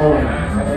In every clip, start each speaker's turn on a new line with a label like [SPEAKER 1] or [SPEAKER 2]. [SPEAKER 1] ồn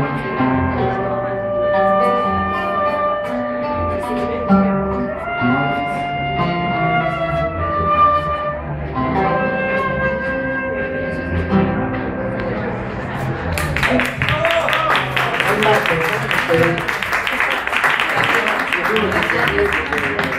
[SPEAKER 2] 哎，好！好！好！